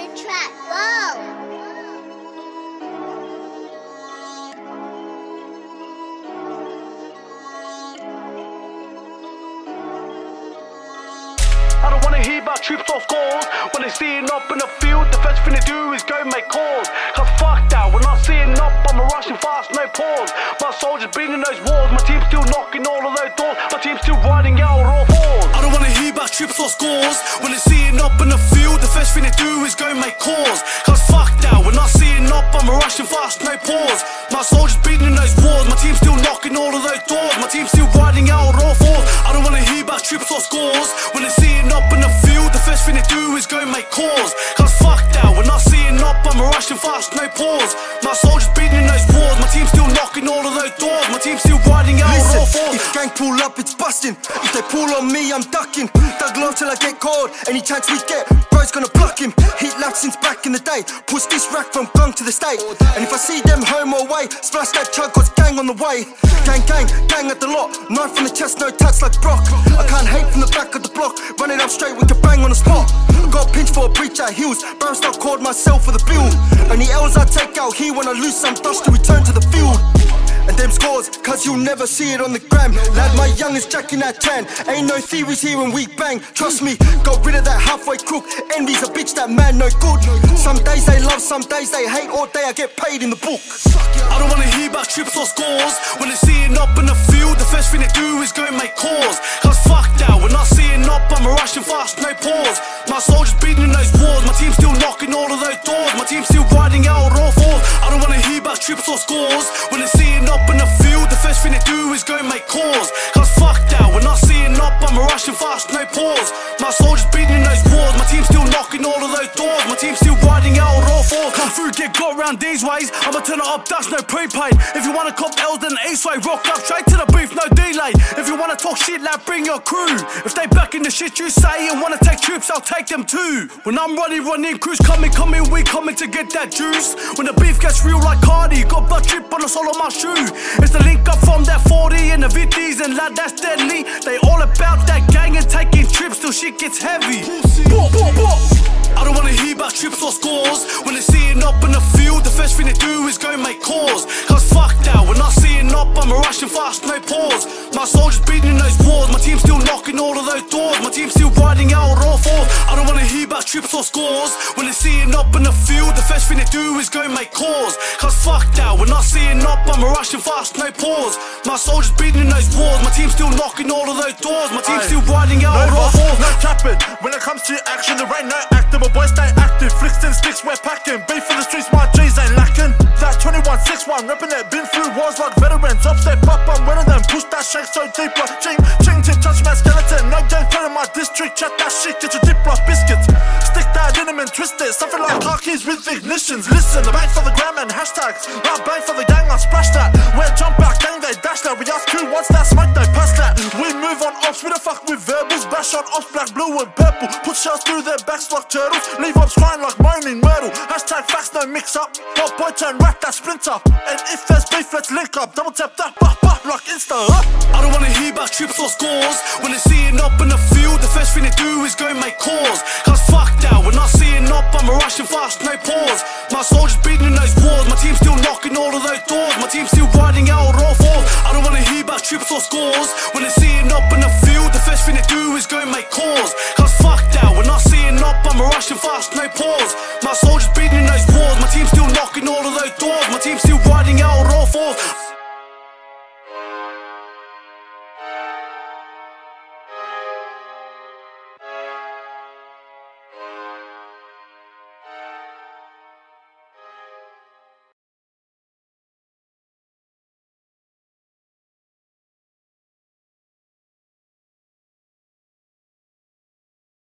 I don't wanna hear about troops or scores. When they seeing up in the field, the first thing they do is go make calls. Cause fuck that, when I seeing up, I'm rushing fast, no pause. My soldiers beating those walls, my team still knocking all of those doors, my team still riding out all fours. Troops or scores. When they seeing up in the field, the first thing they do is go make calls. Cause fuck that, when I seeing up, I'm rushing fast, no pause. My soldiers beating those walls, my team still knocking all of those doors, my team still riding out all fours. I don't wanna hear about troops or scores. When they seeing up in the field, the first thing they do is go make calls. I'm rushing fast, no pause. My soldiers beating those walls, my team still knocking all of those doors, my team still riding out all Listen, fours. if gang pull up, it's busting. If they pull on me, I'm ducking. Thug love till I get cold. Any chance we get, bro's gonna pluck him. Heat lap since back in the day. Push this rack from gun to the state. And if I see them home or away, splash that chug, cause gang on the way. Gang, gang, gang at the lot. Knife in the chest, no tats like Brock. I can't hate from the back of the block. Run it up straight, we can bang on the spot. For a breach at heels. Barrel start called myself for the. And the L's I take out here when I lose some dust to return to the field. And them scores, cause you'll never see it on the gram. Lad, my young is jacking that tan. Ain't no theories here when we bang. Trust me, got rid of that halfway crook. Envy's a bitch, that man no good. Some days they love, some days they hate. All day I get paid in the book. I don't wanna hear about trips or scores. When they see seeing up in the field, the first thing they do is go and make calls. Cause fuck that, up, I'm rushing fast, no pause. My soldiers beating in those walls, my team still knocking all of those doors, my team still riding out all fours. I don't wanna hear about trips or scores. When they're seeing up in the field, the first thing they do is go make calls. Cause fuck that, when I seeing up, I'm rushing fast, no pause. My soldiers beating get got round these ways. I'ma turn it up, that's no prepaid. If you wanna cop L's, then East way, rock up straight to the booth, no delay. If you wanna talk shit, lad, bring your crew. If they back in the shit you say and wanna take trips, I'll take them too. When I'm running, running, crews coming, coming, we coming to get that juice. When the beef gets real like Cardi, got blood drip on the sole of my shoe. It's the link up from that 40 and the 50s, and lad, that's deadly. They all about that gang and taking trips till shit gets heavy. Fast. My soldiers beating those walls, my team still knocking all of those doors, my team still riding out all fours. I don't wanna hear about trips or scores. When they're seeing up in the field, the first thing they do is go make calls. Cause fuck that, when I seeing up, I'm rushing fast, no pause. My soldiers beating those walls, my team still knocking all of those doors, my team Aye. still riding out No all fours. no capping. When it comes to action, there ain't no acting. My boys stay district. Chat that shit, get your dip like biscuits. Stick that in 'em and twist it. Something like car keys with ignitions. Listen, the bang for the gram and hashtags. I bang for the gang, I splash that. We're jump back, gang, they dash that. We ask who wants that smoke, they pass that. We move on ops, we the fuck with verbals. Bash on ops, black, blue, and purple. Put shells through their backs like turtles. Leave ops crying like moaning myrtle. Hashtag facts, no mix up. Hot boy turn rat, that splinter. And if there's beef, let's link up. Double tap that, bah, bah, like Insta. Huh? About trips or scores. When they're seeing up in the field, the first thing they do is go and make calls. Cause fuck that, when I seeing up, I'm rushing fast, no pause. My soldiers beating those walls, my team still knocking all of those doors, my team still riding out all fours. I don't wanna hear about trips or scores. When they're seeing up in the field, the first thing they do is go and make calls. Cause fuck that, when I seeing up, I'm rushing fast, no pause. My soldiers beating those walls, my team still knocking all of those doors, my team still riding out all fours.